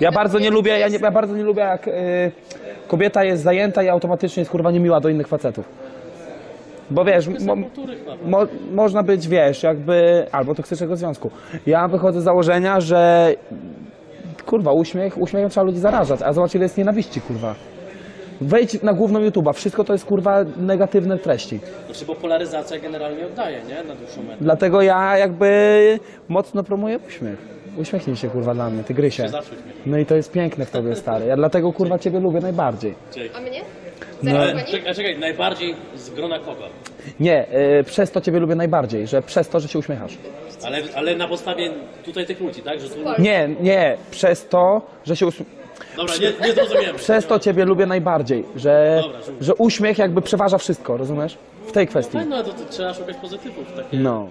Ja bardzo nie lubię, ja, nie, ja bardzo nie lubię jak y, kobieta jest zajęta i automatycznie jest kurwa niemiła do innych facetów. Bo wiesz, mo, mo, można być, wiesz, jakby albo toksycznego związku. Ja wychodzę z założenia, że kurwa, uśmiech, uśmiechem trzeba ludzi zarażać, a zobacz ile jest nienawiści, kurwa. Wejdź na główną YouTube'a, wszystko to jest kurwa negatywne treści. Znaczy, bo polaryzacja generalnie oddaje, nie? Na dłuższą metę. Dlatego ja jakby mocno promuję uśmiech. Uśmiechnij się kurwa dla mnie, ty grysie. Zawsze. No i to jest piękne w tobie, stary. Ja dlatego kurwa ciebie lubię najbardziej. A mnie? No. Ale czekaj, czekaj, najbardziej z grona kogo? Nie, y, przez to ciebie lubię najbardziej, że przez to, że się uśmiechasz. Ale, ale na podstawie tutaj tych ludzi, tak? Że tu... Nie, nie, przez to, że się uśmie... Dobra, nie, nie zrozumiałem. Przez to ciebie lubię najbardziej, że, Dobra, że uśmiech jakby przeważa wszystko, rozumiesz? W tej kwestii. No, to, to trzeba szukać pozytywów. Takie. No.